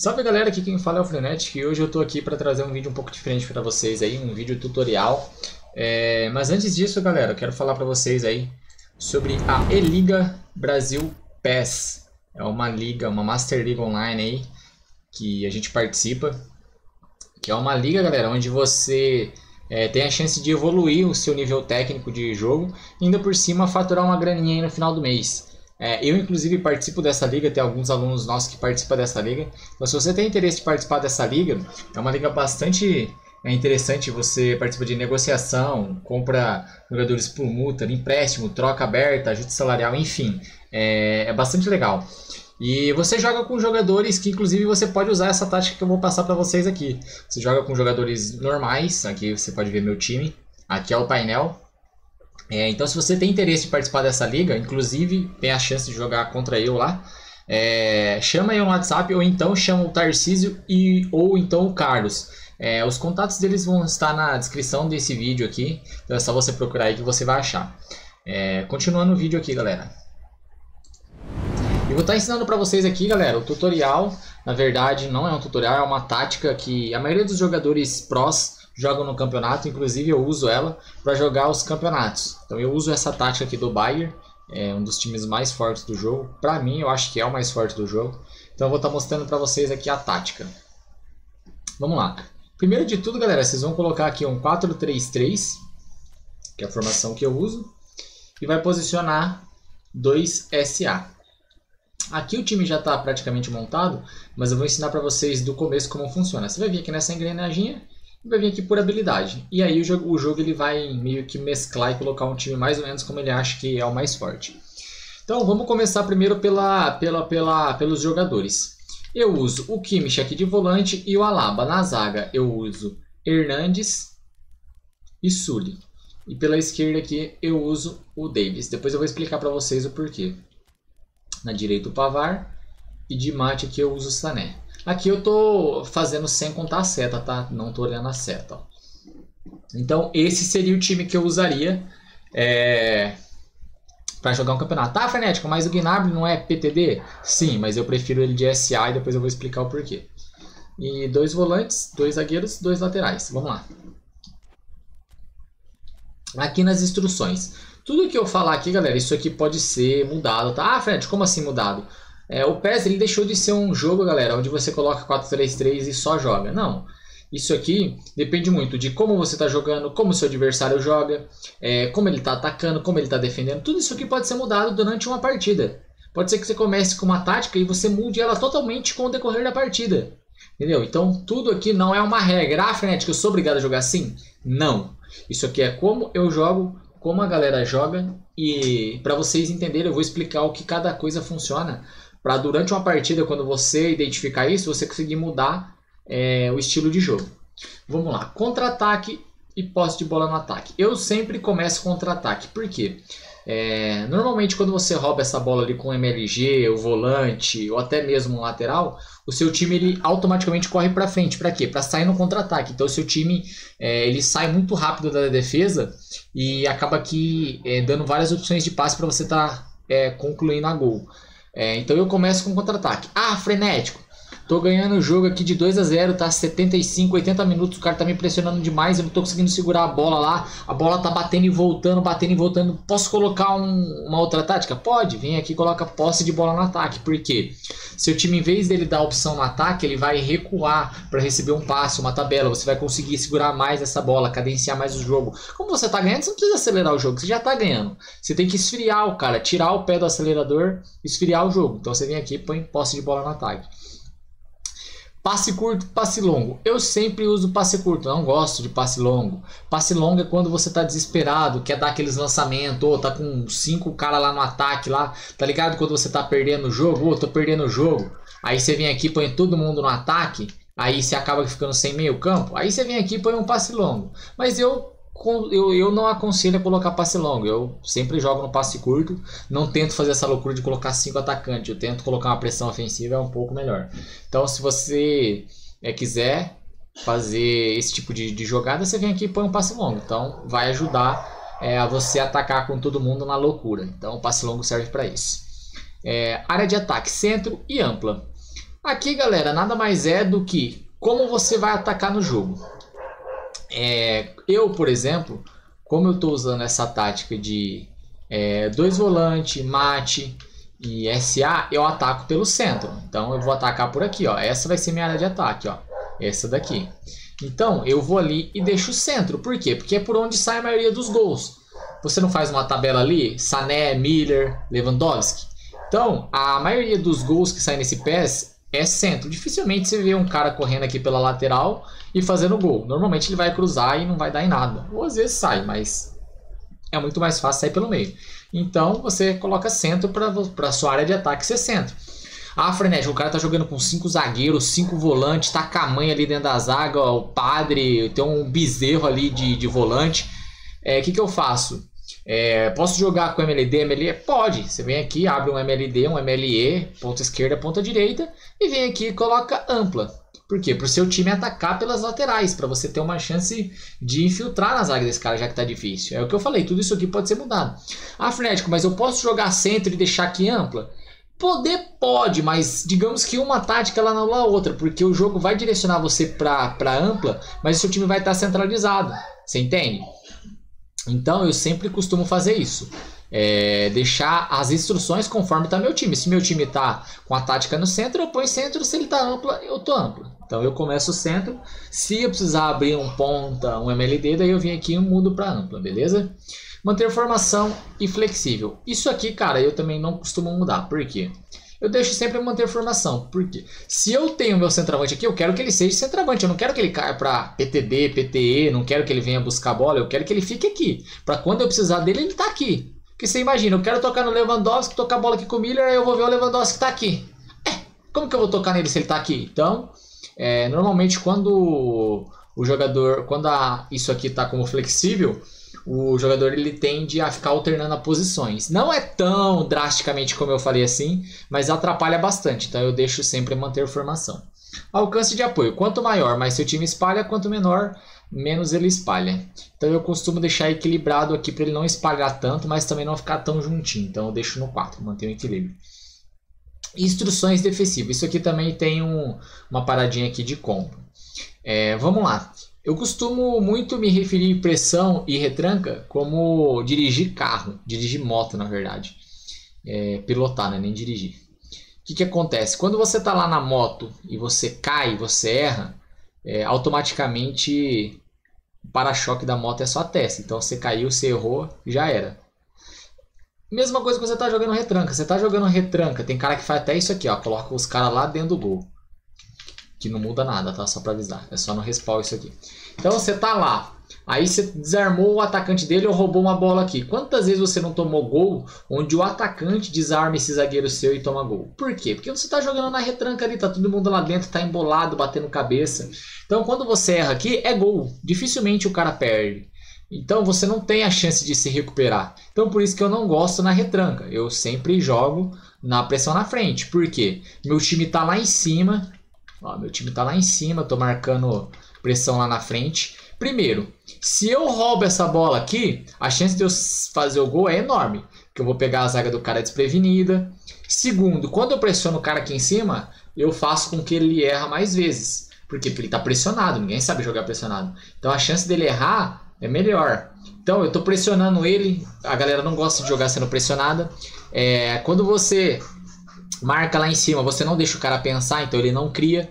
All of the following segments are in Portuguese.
Salve galera, aqui quem fala é o Frenet e hoje eu tô aqui para trazer um vídeo um pouco diferente para vocês aí, um vídeo tutorial. É, mas antes disso, galera, eu quero falar para vocês aí sobre a E-Liga Brasil PES. É uma liga, uma Master League Online aí que a gente participa, que é uma liga, galera, onde você é, tem a chance de evoluir o seu nível técnico de jogo e ainda por cima faturar uma graninha aí no final do mês. É, eu, inclusive, participo dessa liga, tem alguns alunos nossos que participam dessa liga. Então, se você tem interesse de participar dessa liga, é uma liga bastante é interessante. Você participa de negociação, compra jogadores por multa, empréstimo, troca aberta, ajuda salarial, enfim. É, é bastante legal. E você joga com jogadores que, inclusive, você pode usar essa tática que eu vou passar para vocês aqui. Você joga com jogadores normais, aqui você pode ver meu time. Aqui é o painel. É, então, se você tem interesse em participar dessa liga, inclusive tem a chance de jogar contra eu lá, é, chama aí no WhatsApp ou então chama o Tarcísio e, ou então o Carlos. É, os contatos deles vão estar na descrição desse vídeo aqui, então é só você procurar aí que você vai achar. É, continuando o vídeo aqui, galera. E vou estar ensinando para vocês aqui, galera, o tutorial, na verdade não é um tutorial, é uma tática que a maioria dos jogadores prós jogam no campeonato, inclusive eu uso ela para jogar os campeonatos. Então eu uso essa tática aqui do Bayern, é um dos times mais fortes do jogo. Para mim, eu acho que é o mais forte do jogo. Então eu vou estar tá mostrando para vocês aqui a tática. Vamos lá. Primeiro de tudo, galera, vocês vão colocar aqui um 4-3-3, que é a formação que eu uso, e vai posicionar 2 SA. Aqui o time já está praticamente montado, mas eu vou ensinar para vocês do começo como funciona. Você vai vir aqui nessa engrenagem vai vir aqui por habilidade. E aí o jogo, o jogo ele vai meio que mesclar e colocar um time mais ou menos como ele acha que é o mais forte. Então vamos começar primeiro pela, pela, pela, pelos jogadores. Eu uso o Kimmich aqui de volante e o Alaba. Na zaga eu uso Hernandes e Sully. E pela esquerda aqui eu uso o Davis. Depois eu vou explicar para vocês o porquê. Na direita o Pavar e de mate aqui eu uso o Sané. Aqui eu tô fazendo sem contar a seta, tá? Não tô olhando a seta. Ó. Então esse seria o time que eu usaria é, para jogar um campeonato. Tá, Frenético, mas o Gnabry não é PTD? Sim, mas eu prefiro ele de SA e depois eu vou explicar o porquê. E dois volantes, dois zagueiros, dois laterais. Vamos lá. Aqui nas instruções. Tudo que eu falar aqui, galera, isso aqui pode ser mudado, tá? Ah, Fred, como assim mudado? É, o PES ele deixou de ser um jogo, galera, onde você coloca 4-3-3 e só joga. Não. Isso aqui depende muito de como você está jogando, como seu adversário joga, é, como ele está atacando, como ele está defendendo. Tudo isso aqui pode ser mudado durante uma partida. Pode ser que você comece com uma tática e você mude ela totalmente com o decorrer da partida. Entendeu? Então tudo aqui não é uma regra. Ah, Frenético, eu sou obrigado a jogar assim? Não. Isso aqui é como eu jogo, como a galera joga e para vocês entenderem eu vou explicar o que cada coisa funciona para durante uma partida, quando você identificar isso, você conseguir mudar é, o estilo de jogo. Vamos lá, contra-ataque e posse de bola no ataque. Eu sempre começo contra-ataque, por quê? É, normalmente quando você rouba essa bola ali com MLG, o volante ou até mesmo um lateral, o seu time ele automaticamente corre para frente. Para quê? Para sair no contra-ataque. Então o seu time é, ele sai muito rápido da defesa e acaba aqui é, dando várias opções de passe para você estar tá, é, concluindo a gol. É, então eu começo com contra-ataque. Ah, frenético. Tô ganhando o jogo aqui de 2 a 0 tá 75, 80 minutos, o cara tá me pressionando demais, eu não tô conseguindo segurar a bola lá, a bola tá batendo e voltando, batendo e voltando. Posso colocar um, uma outra tática? Pode, vem aqui e coloca posse de bola no ataque. Por quê? Seu time, em vez dele dar a opção no ataque, ele vai recuar para receber um passe, uma tabela. Você vai conseguir segurar mais essa bola, cadenciar mais o jogo. Como você tá ganhando, você não precisa acelerar o jogo, você já tá ganhando. Você tem que esfriar o cara, tirar o pé do acelerador, esfriar o jogo. Então você vem aqui e põe posse de bola no ataque. Passe curto, passe longo. Eu sempre uso passe curto, não gosto de passe longo. Passe longo é quando você tá desesperado, quer dar aqueles lançamentos, ou tá com cinco caras lá no ataque lá, tá ligado? Quando você tá perdendo o jogo, ou tô perdendo o jogo. Aí você vem aqui, põe todo mundo no ataque, aí você acaba ficando sem meio campo. Aí você vem aqui e põe um passe longo. Mas eu eu, eu não aconselho a colocar passe longo. Eu sempre jogo no passe curto. Não tento fazer essa loucura de colocar cinco atacantes. Eu tento colocar uma pressão ofensiva, é um pouco melhor. Então, se você é, quiser fazer esse tipo de, de, jogada, você vem aqui e põe um passe longo. Então, vai ajudar é, a você atacar com todo mundo na loucura. Então, o passe longo serve para isso. É, área de ataque, centro e ampla. Aqui, galera, nada mais é do que como você vai atacar no jogo. É, eu, por exemplo, como eu estou usando essa tática de é, dois volantes, mate e SA, eu ataco pelo centro. Então eu vou atacar por aqui, ó. Essa vai ser minha área de ataque, ó. Essa daqui. Então eu vou ali e deixo o centro. Por quê? Porque é por onde sai a maioria dos gols. Você não faz uma tabela ali? Sané, Miller, Lewandowski. Então, a maioria dos gols que saem nesse PES é centro. Dificilmente você vê um cara correndo aqui pela lateral e fazendo gol. Normalmente ele vai cruzar e não vai dar em nada. Ou às vezes sai, mas é muito mais fácil sair pelo meio. Então você coloca centro para sua área de ataque ser centro. Ah, frenético, o cara tá jogando com cinco zagueiros, cinco volantes, tá a mãe ali dentro da zaga, ó, o padre, tem um bezerro ali de, de volante. O é, que, que eu faço? É, posso jogar com MLD, MLE? Pode. Você vem aqui, abre um MLD, um MLE, ponta esquerda, ponta direita, e vem aqui e coloca ampla. Por quê? Para o seu time atacar pelas laterais, para você ter uma chance de infiltrar na zaga desse cara, já que tá difícil. É o que eu falei, tudo isso aqui pode ser mudado. Ah, frenético, mas eu posso jogar centro e deixar aqui ampla? Poder pode, mas digamos que uma tática ela não a outra, porque o jogo vai direcionar você para ampla, mas o seu time vai estar centralizado. Você entende? Então eu sempre costumo fazer isso. É, deixar as instruções conforme está meu time. Se meu time está com a tática no centro, eu ponho centro. Se ele está ampla, eu tô ampla. Então eu começo o centro. Se eu precisar abrir um ponta, um MLD, daí eu vim aqui e mudo para ampla, beleza? Manter formação e flexível. Isso aqui, cara, eu também não costumo mudar. Por quê? Eu deixo sempre manter formação. Por quê? Se eu tenho meu centroavante aqui, eu quero que ele seja centroavante. Eu não quero que ele caia para PTD, PTE, não quero que ele venha buscar bola. Eu quero que ele fique aqui. Para quando eu precisar dele, ele tá aqui. Porque você imagina, eu quero tocar no Lewandowski, tocar a bola aqui com o Miller, aí eu vou ver o Lewandowski tá aqui. É, como que eu vou tocar nele se ele tá aqui? Então, é, normalmente quando o jogador, quando a, isso aqui tá como flexível, o jogador ele tende a ficar alternando posições. Não é tão drasticamente como eu falei assim, mas atrapalha bastante. Então eu deixo sempre manter formação. Alcance de apoio. Quanto maior, mais seu time espalha, quanto menor, menos ele espalha. Então eu costumo deixar equilibrado aqui para ele não espalhar tanto, mas também não ficar tão juntinho. Então eu deixo no 4, mantenho o equilíbrio. Instruções defensivas. Isso aqui também tem um, uma paradinha aqui de combo. É, vamos lá. Eu costumo muito me referir pressão e retranca como dirigir carro, dirigir moto, na verdade. É, pilotar, né? nem dirigir. O que, que acontece? Quando você está lá na moto e você cai, você erra, é, automaticamente o para-choque da moto é sua testa. Então você caiu, você errou, já era. Mesma coisa que você está jogando retranca. Você está jogando retranca, tem cara que faz até isso aqui, ó, coloca os caras lá dentro do gol que não muda nada, tá? Só para avisar. É só no respawn isso aqui. Então você tá lá. Aí você desarmou o atacante dele ou roubou uma bola aqui. Quantas vezes você não tomou gol onde o atacante desarma esse zagueiro seu e toma gol? Por quê? Porque você tá jogando na retranca ali, tá todo mundo lá dentro, tá embolado, batendo cabeça. Então quando você erra aqui, é gol. Dificilmente o cara perde. Então você não tem a chance de se recuperar. Então por isso que eu não gosto na retranca. Eu sempre jogo na pressão na frente. Por quê? Meu time tá lá em cima, Ó, meu time tá lá em cima, tô marcando pressão lá na frente. Primeiro, se eu roubo essa bola aqui, a chance de eu fazer o gol é enorme, porque eu vou pegar a zaga do cara desprevenida. Segundo, quando eu pressiono o cara aqui em cima, eu faço com que ele erra mais vezes, porque ele tá pressionado, ninguém sabe jogar pressionado. Então a chance dele errar é melhor. Então eu tô pressionando ele, a galera não gosta de jogar sendo pressionada. É, quando você marca lá em cima, você não deixa o cara pensar, então ele não cria.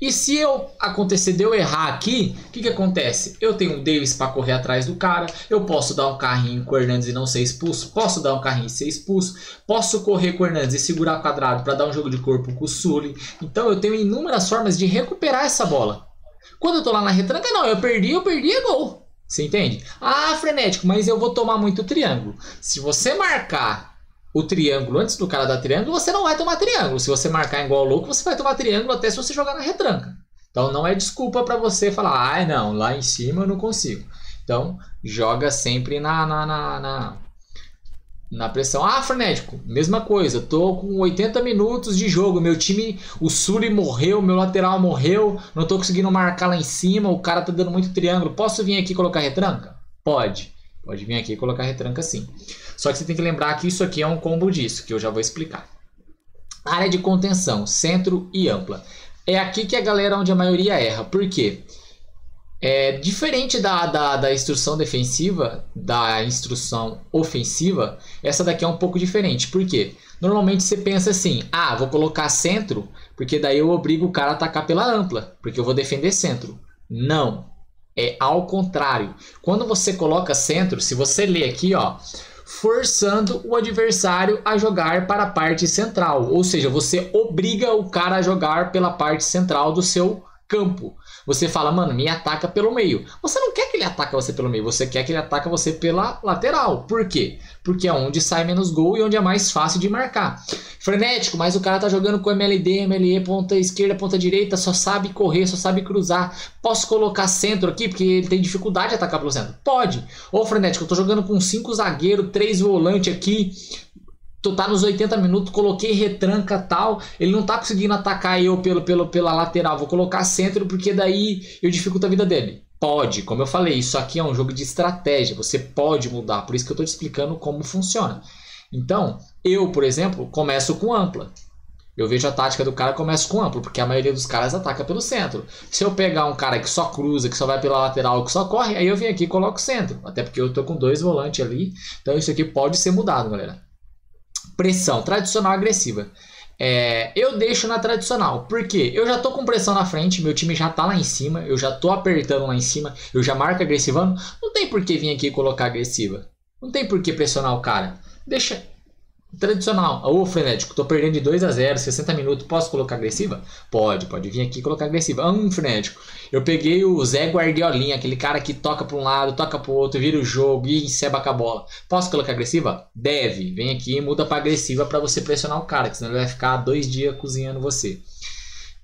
E se eu acontecer de eu errar aqui, o que, que acontece? Eu tenho o Davis para correr atrás do cara, eu posso dar um carrinho com o Hernandes e não ser expulso, posso dar um carrinho e ser expulso, posso correr com o Hernandes e segurar quadrado para dar um jogo de corpo com o Sully. Então eu tenho inúmeras formas de recuperar essa bola. Quando eu tô lá na retranca, não, eu perdi, eu perdi é gol. Você entende? Ah, frenético, mas eu vou tomar muito triângulo. Se você marcar o triângulo antes do cara dar triângulo, você não vai tomar triângulo. Se você marcar igual louco, você vai tomar triângulo até se você jogar na retranca. Então não é desculpa para você falar, ah, não, lá em cima eu não consigo. Então joga sempre na, na, na, na, na pressão. Ah, frenético, mesma coisa. Tô com 80 minutos de jogo. Meu time, o Sully morreu, meu lateral morreu. Não tô conseguindo marcar lá em cima. O cara tá dando muito triângulo. Posso vir aqui colocar retranca? Pode. Pode vir aqui colocar retranca sim. Só que você tem que lembrar que isso aqui é um combo disso, que eu já vou explicar. Área de contenção, centro e ampla. É aqui que a galera onde a maioria erra. Por quê? É, diferente da, da, da, instrução defensiva, da instrução ofensiva, essa daqui é um pouco diferente. Por quê? Normalmente você pensa assim: ah, vou colocar centro, porque daí eu obrigo o cara a atacar pela ampla, porque eu vou defender centro. Não. É ao contrário. Quando você coloca centro, se você ler aqui, ó, forçando o adversário a jogar para a parte central, ou seja, você obriga o cara a jogar pela parte central do seu campo. Você fala, mano, me ataca pelo meio. Você não quer que ele ataque você pelo meio, você quer que ele ataque você pela lateral. Por quê? Porque é onde sai menos gol e onde é mais fácil de marcar. Frenético, mas o cara tá jogando com MLD, MLE, ponta esquerda, ponta direita, só sabe correr, só sabe cruzar. Posso colocar centro aqui, porque ele tem dificuldade de atacar pelo centro? Pode. Ô, Frenético, eu tô jogando com cinco zagueiros, três volantes aqui tu tá nos 80 minutos, coloquei retranca tal, ele não tá conseguindo atacar eu pelo, pelo, pela lateral, vou colocar centro porque daí eu dificulto a vida dele. Pode, como eu falei, isso aqui é um jogo de estratégia, você pode mudar, por isso que eu tô te explicando como funciona. Então, eu, por exemplo, começo com ampla. Eu vejo a tática do cara começo com amplo, porque a maioria dos caras ataca pelo centro. Se eu pegar um cara que só cruza, que só vai pela lateral, que só corre, aí eu venho aqui e coloco centro. Até porque eu tô com dois volantes ali. Então isso aqui pode ser mudado, galera. Pressão, tradicional agressiva. É, eu deixo na tradicional, porque eu já tô com pressão na frente, meu time já tá lá em cima, eu já tô apertando lá em cima, eu já marco agressivando. Não tem por que vir aqui colocar agressiva. Não tem por que pressionar o cara. Deixa, Tradicional. Ô, frenético, tô perdendo de 2 a 0, 60 minutos, posso colocar agressiva? Pode, pode vir aqui e colocar agressiva. Hum, frenético. Eu peguei o Zé Guardiolinha, aquele cara que toca para um lado, toca pro outro, vira o jogo e enceba com a bola. Posso colocar agressiva? Deve. Vem aqui e muda para agressiva para você pressionar o cara, que senão ele vai ficar dois dias cozinhando você.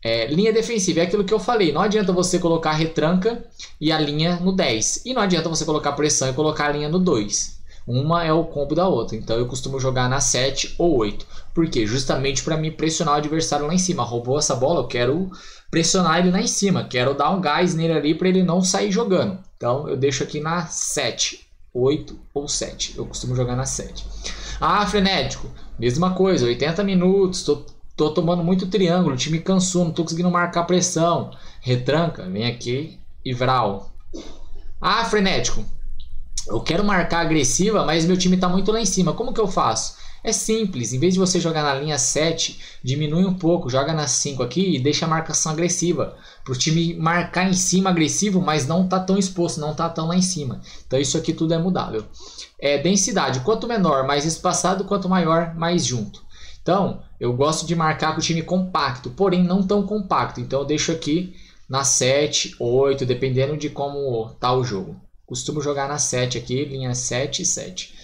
É, linha defensiva é aquilo que eu falei. Não adianta você colocar retranca e a linha no 10. E não adianta você colocar pressão e colocar a linha no 2. Uma é o combo da outra. Então eu costumo jogar na 7 ou 8. Por quê? Justamente para me pressionar o adversário lá em cima. Roubou essa bola, eu quero pressionar ele lá em cima. Quero dar um gás nele ali para ele não sair jogando. Então eu deixo aqui na 7, 8 ou 7. Eu costumo jogar na 7. Ah, frenético. Mesma coisa, 80 minutos, tô, tô tomando muito triângulo, o time cansou, não tô conseguindo marcar pressão. Retranca, vem aqui e vral. Ah, frenético, eu quero marcar agressiva, mas meu time está muito lá em cima. Como que eu faço? É simples, em vez de você jogar na linha 7, diminui um pouco, joga na 5 aqui e deixa a marcação agressiva. Para o time marcar em cima agressivo, mas não tá tão exposto, não tá tão lá em cima. Então isso aqui tudo é mudável. É densidade, quanto menor, mais espaçado, quanto maior, mais junto. Então, eu gosto de marcar com o time compacto, porém não tão compacto. Então eu deixo aqui na 7, 8, dependendo de como tá o jogo. Costumo jogar na 7 aqui, linha 7 e 7.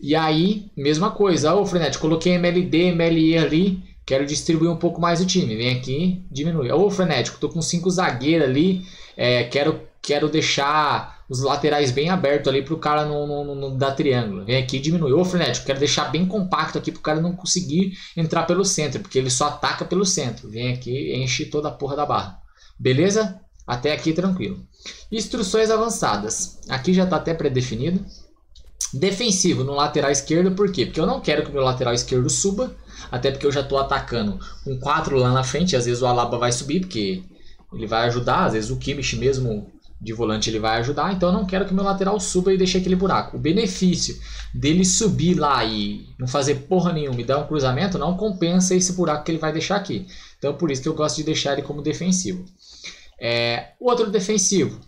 E aí, mesma coisa. Ô, Frenet, coloquei MLD, MLE ali. Quero distribuir um pouco mais o time. Vem aqui, diminui. Ô, Frenético, tô com 5 zagueiros ali. É, quero, quero deixar os laterais bem abertos ali pro cara não, não, não dar triângulo. Vem aqui, diminui. Ô, Frenético, quero deixar bem compacto aqui pro cara não conseguir entrar pelo centro, porque ele só ataca pelo centro. Vem aqui, enche toda a porra da barra. Beleza? Até aqui tranquilo. Instruções avançadas. Aqui já está até pré-definido. Defensivo no lateral esquerdo, por quê? Porque eu não quero que o meu lateral esquerdo suba, até porque eu já estou atacando com quatro lá na frente, às vezes o Alaba vai subir, porque ele vai ajudar, às vezes o Kimmich mesmo de volante ele vai ajudar, então eu não quero que meu lateral suba e deixe aquele buraco. O benefício dele subir lá e não fazer porra nenhuma e dar um cruzamento não compensa esse buraco que ele vai deixar aqui. Então por isso que eu gosto de deixar ele como defensivo. É, outro defensivo,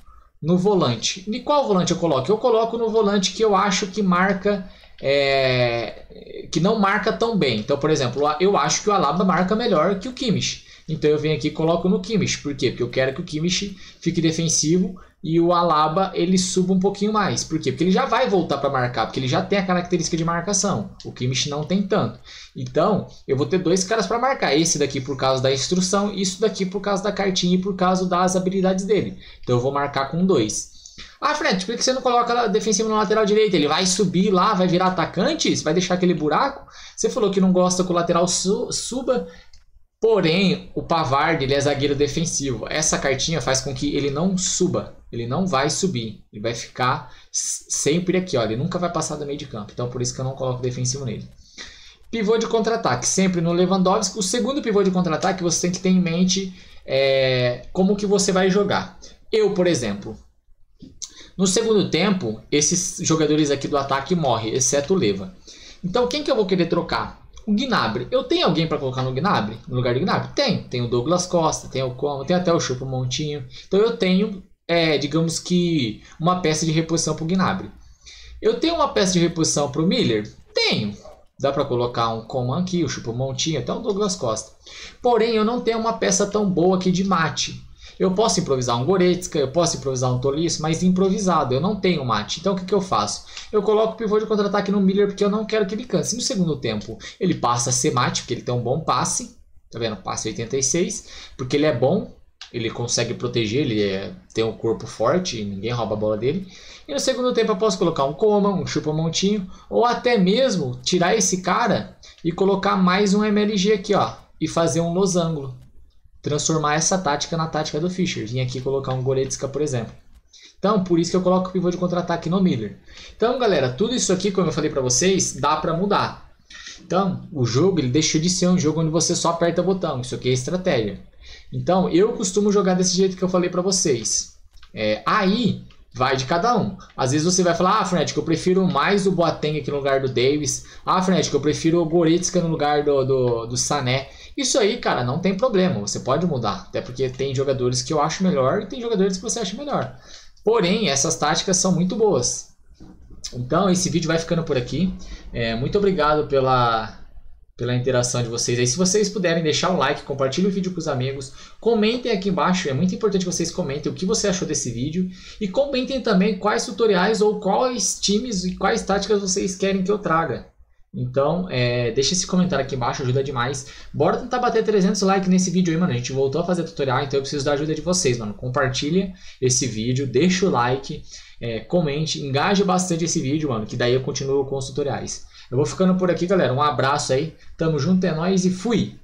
no volante. E qual volante eu coloco? Eu coloco no volante que eu acho que marca. É, que não marca tão bem. Então, por exemplo, eu acho que o Alaba marca melhor que o Kimmich. Então eu venho aqui e coloco no Kimmich. Por quê? Porque eu quero que o Kimmich fique defensivo e o Alaba ele suba um pouquinho mais. Por quê? Porque ele já vai voltar para marcar, porque ele já tem a característica de marcação. O Kimmich não tem tanto. Então, eu vou ter dois caras para marcar. Esse daqui por causa da instrução, isso daqui por causa da cartinha e por causa das habilidades dele. Então eu vou marcar com dois. Ah, Fred, por que você não coloca defensivo no lateral direito? Ele vai subir lá, vai virar atacante? Vai deixar aquele buraco? Você falou que não gosta que o lateral su suba. Porém, o Pavard ele é zagueiro defensivo. Essa cartinha faz com que ele não suba. Ele não vai subir. Ele vai ficar sempre aqui. Ó. Ele nunca vai passar do meio de campo. Então, por isso que eu não coloco defensivo nele. Pivô de contra-ataque, sempre no Lewandowski. O segundo pivô de contra-ataque você tem que ter em mente é, como que você vai jogar. Eu, por exemplo, no segundo tempo, esses jogadores aqui do ataque morrem, exceto o Leva. Então quem que eu vou querer trocar? O Gnabry. Eu tenho alguém para colocar no Gnabry? No lugar do Gnabry? Tem. Tem o Douglas Costa, tem o Como, tem até o Chupo Montinho. Então eu tenho, é, digamos que, uma peça de reposição para o Gnabry. Eu tenho uma peça de reposição para o Miller? Tenho. Dá para colocar um Coman aqui, o Chupo Montinho, até o Douglas Costa. Porém, eu não tenho uma peça tão boa aqui de mate. Eu posso improvisar um Goretzka, eu posso improvisar um Tolisso, mas improvisado, eu não tenho mate. Então o que, que eu faço? Eu coloco o pivô de contra-ataque no Miller porque eu não quero que ele canse. No segundo tempo, ele passa a ser mate, porque ele tem um bom passe. Tá vendo? Passe 86, porque ele é bom, ele consegue proteger, ele é, tem um corpo forte, ninguém rouba a bola dele. E no segundo tempo eu posso colocar um Coma, um Chupa Montinho, ou até mesmo tirar esse cara e colocar mais um MLG aqui, ó, e fazer um losango. Transformar essa tática na tática do Fischer. Vim aqui colocar um Goretzka, por exemplo. Então, por isso que eu coloco o pivô de contra-ataque no Miller. Então, galera, tudo isso aqui, como eu falei para vocês, dá para mudar. Então, o jogo ele deixou de ser um jogo onde você só aperta botão. Isso aqui é estratégia. Então, eu costumo jogar desse jeito que eu falei para vocês. É, aí, vai de cada um. Às vezes você vai falar, ah, que eu prefiro mais o Boateng aqui no lugar do Davis. Ah, que eu prefiro o Goretzka no lugar do, do, do Sané. Isso aí, cara, não tem problema. Você pode mudar. Até porque tem jogadores que eu acho melhor e tem jogadores que você acha melhor. Porém, essas táticas são muito boas. Então, esse vídeo vai ficando por aqui. É, muito obrigado pela, pela interação de vocês aí. Se vocês puderem deixar o like, compartilhe o vídeo com os amigos, comentem aqui embaixo, é muito importante que vocês comentem o que você achou desse vídeo e comentem também quais tutoriais ou quais times e quais táticas vocês querem que eu traga. Então, é, deixa esse comentário aqui embaixo, ajuda demais. Bora tentar bater 300 likes nesse vídeo aí, mano. A gente voltou a fazer tutorial, então eu preciso da ajuda de vocês, mano. Compartilha esse vídeo, deixa o like, é, comente, engaje bastante esse vídeo, mano, que daí eu continuo com os tutoriais. Eu vou ficando por aqui, galera. Um abraço aí. Tamo junto, é nóis e fui!